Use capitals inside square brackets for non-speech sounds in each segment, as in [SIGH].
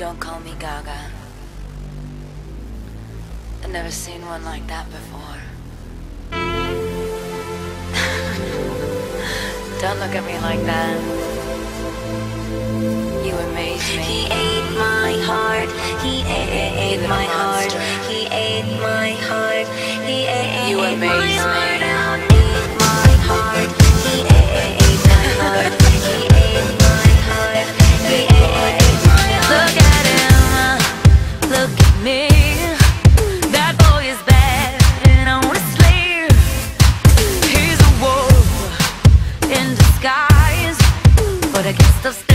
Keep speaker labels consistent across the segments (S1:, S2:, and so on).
S1: Don't call me Gaga. I've never seen one like that before. [LAUGHS] Don't look at me like that. You amaze me.
S2: He ate my heart. He ate, ate my heart. He ate my heart. He ate, ate my heart.
S1: You amaze me. against the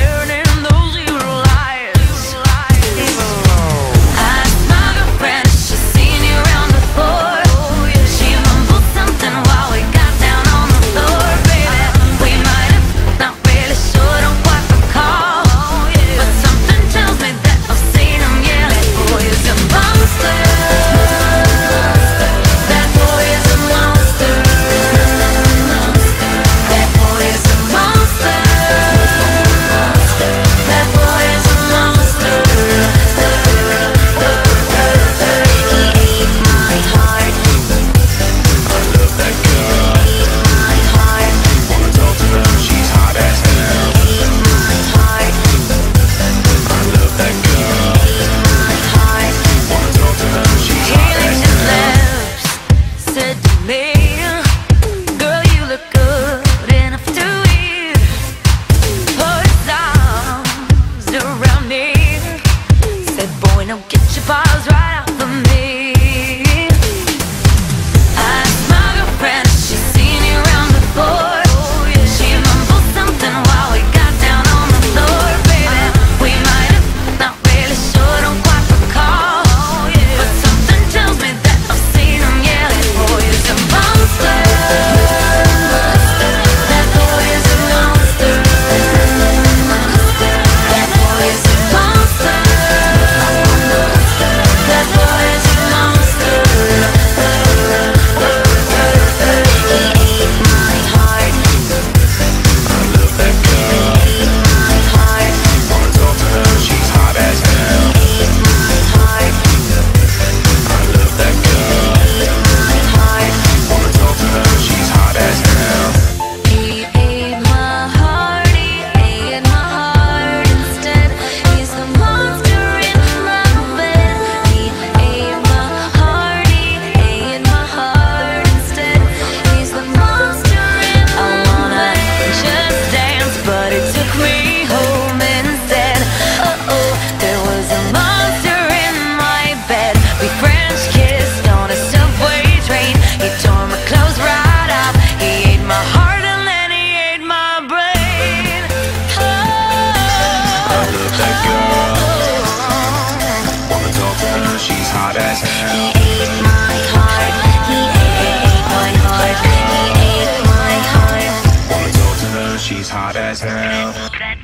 S3: as hell. That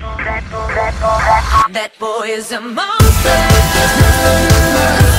S1: boy, that boy is a monster.